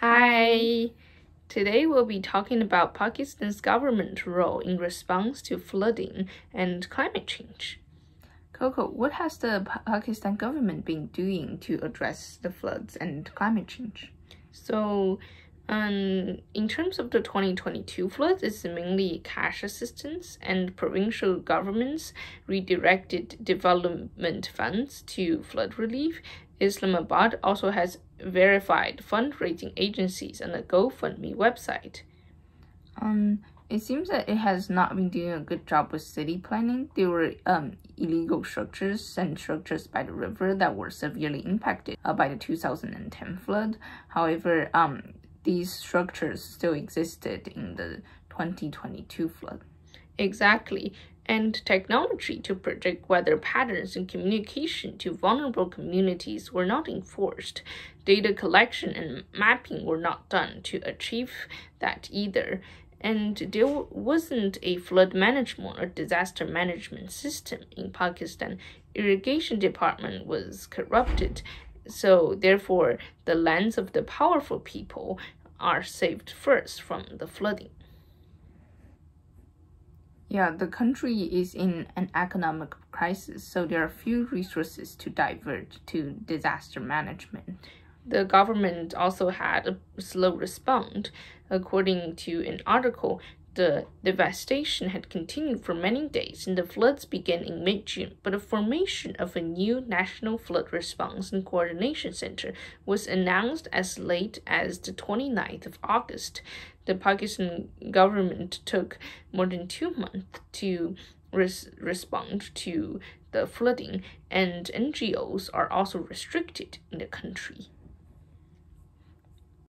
Hi. Today we'll be talking about Pakistan's government role in response to flooding and climate change. Coco, what has the Pakistan government been doing to address the floods and climate change? So, um, in terms of the 2022 floods, it's mainly cash assistance, and provincial governments redirected development funds to flood relief. Islamabad also has verified fundraising agencies on the GoFundMe website. Um, it seems that it has not been doing a good job with city planning. There were um, illegal structures and structures by the river that were severely impacted uh, by the 2010 flood. However, um, these structures still existed in the 2022 flood. Exactly. And technology to predict weather patterns and communication to vulnerable communities were not enforced. Data collection and mapping were not done to achieve that either. And there wasn't a flood management or disaster management system in Pakistan. Irrigation department was corrupted so therefore, the lands of the powerful people are saved first from the flooding. Yeah, the country is in an economic crisis, so there are few resources to divert to disaster management. The government also had a slow response. According to an article, the devastation had continued for many days and the floods began in mid June, but the formation of a new National Flood Response and Coordination Center was announced as late as the 29th of August. The Pakistan government took more than two months to res respond to the flooding, and NGOs are also restricted in the country.